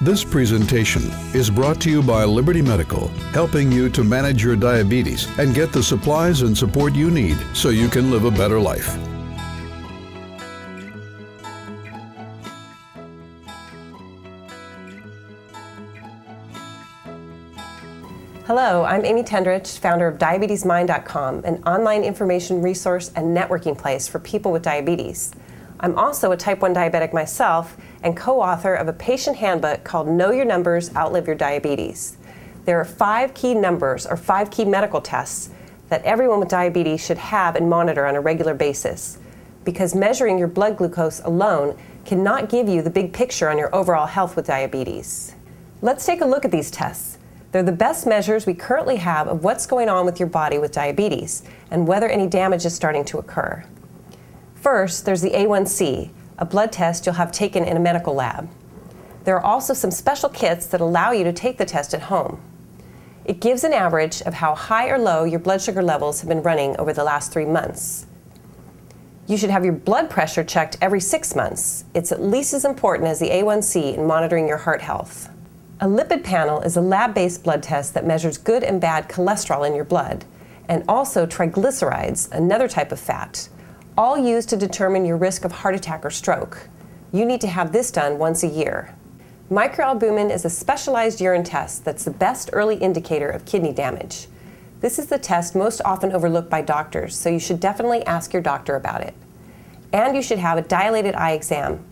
This presentation is brought to you by Liberty Medical, helping you to manage your diabetes and get the supplies and support you need so you can live a better life. Hello, I'm Amy Tenderich, founder of DiabetesMine.com, an online information resource and networking place for people with diabetes. I'm also a type 1 diabetic myself and co author of a patient handbook called Know Your Numbers, Outlive Your Diabetes. There are five key numbers or five key medical tests that everyone with diabetes should have and monitor on a regular basis because measuring your blood glucose alone cannot give you the big picture on your overall health with diabetes. Let's take a look at these tests. They're the best measures we currently have of what's going on with your body with diabetes and whether any damage is starting to occur. First, there's the A1C, a blood test you'll have taken in a medical lab. There are also some special kits that allow you to take the test at home. It gives an average of how high or low your blood sugar levels have been running over the last three months. You should have your blood pressure checked every six months. It's at least as important as the A1C in monitoring your heart health. A lipid panel is a lab based blood test that measures good and bad cholesterol in your blood, and also triglycerides, another type of fat all used to determine your risk of heart attack or stroke. You need to have this done once a year. Microalbumin is a specialized urine test that's the best early indicator of kidney damage. This is the test most often overlooked by doctors, so you should definitely ask your doctor about it. And you should have a dilated eye exam.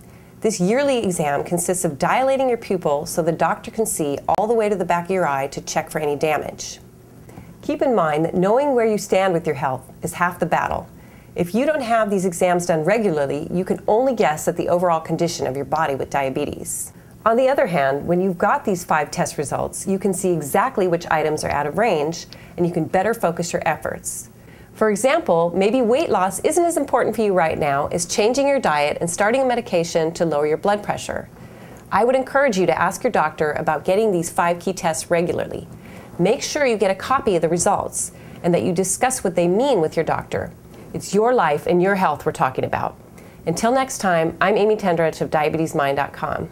This yearly exam consists of dilating your pupil so the doctor can see all the way to the back of your eye to check for any damage. Keep in mind that knowing where you stand with your health is half the battle. If you don't have these exams done regularly, you can only guess at the overall condition of your body with diabetes. On the other hand, when you've got these five test results, you can see exactly which items are out of range and you can better focus your efforts. For example, maybe weight loss isn't as important for you right now as changing your diet and starting a medication to lower your blood pressure. I would encourage you to ask your doctor about getting these five key tests regularly. Make sure you get a copy of the results and that you discuss what they mean with your doctor. It's your life and your health we're talking about. Until next time, I'm Amy Tenderich of DiabetesMine.com.